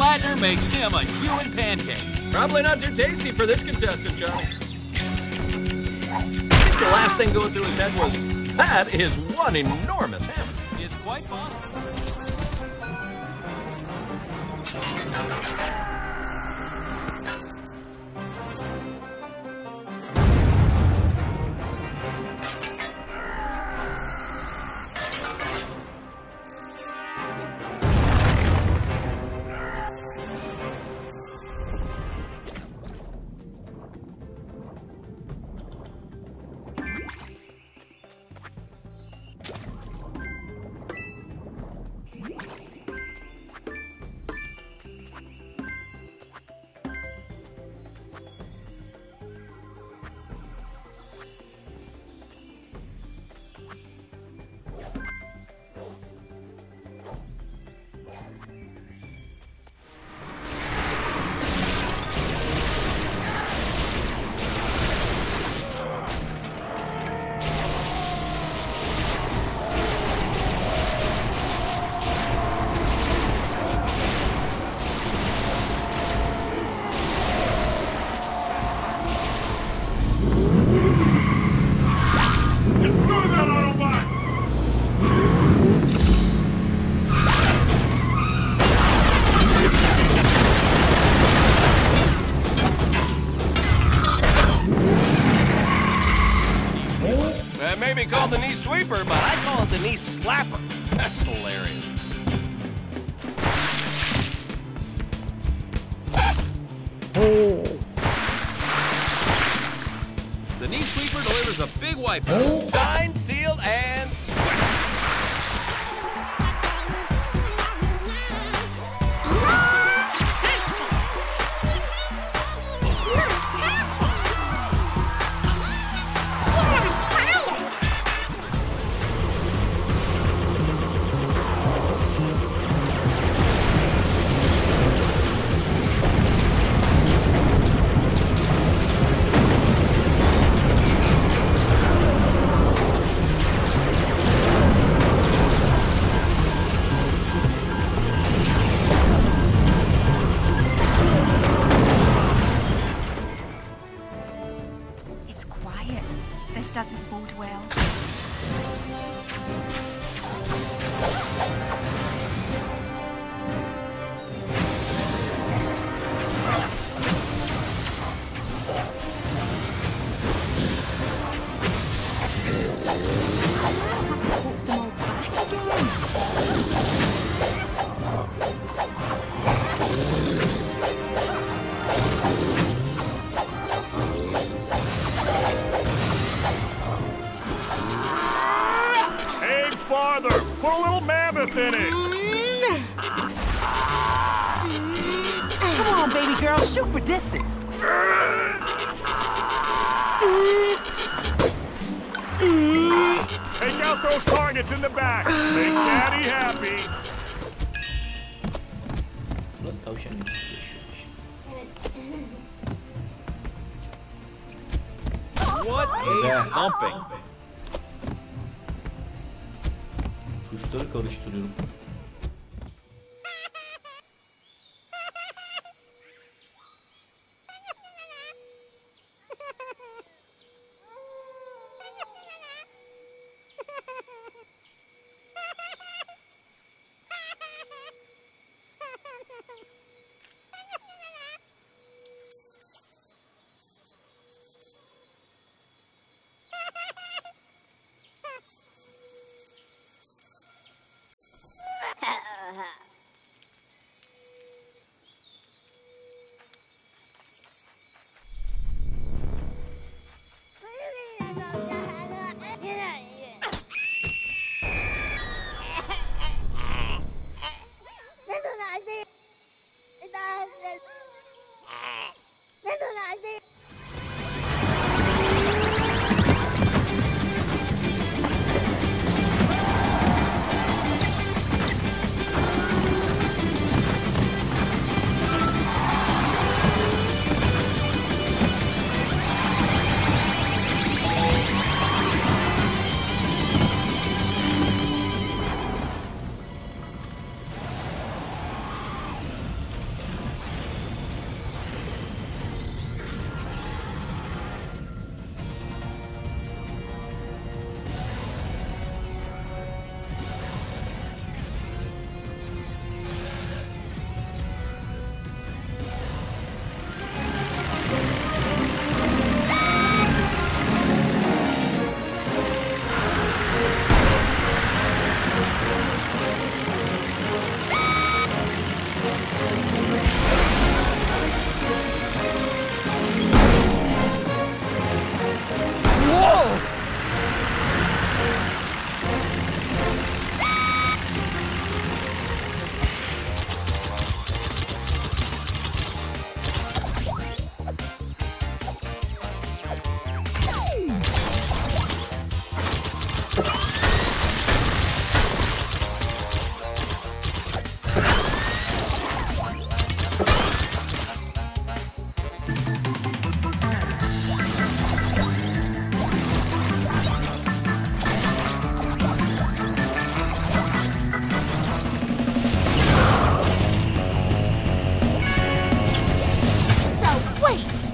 Flattener makes him a human pancake. Probably not too tasty for this contestant, Johnny. I think the last thing going through his head was, that is one enormous hammer. It's quite possible. May be called the knee sweeper, but I call it the knee slapper. That's hilarious. The knee sweeper delivers a big wipe. Signed, sealed, and for distance. Take out those targets in the back! Make Daddy happy! Ulan tavşan gibi yaşıyormuş. What a humping. Tuşları karıştırıyorum. So,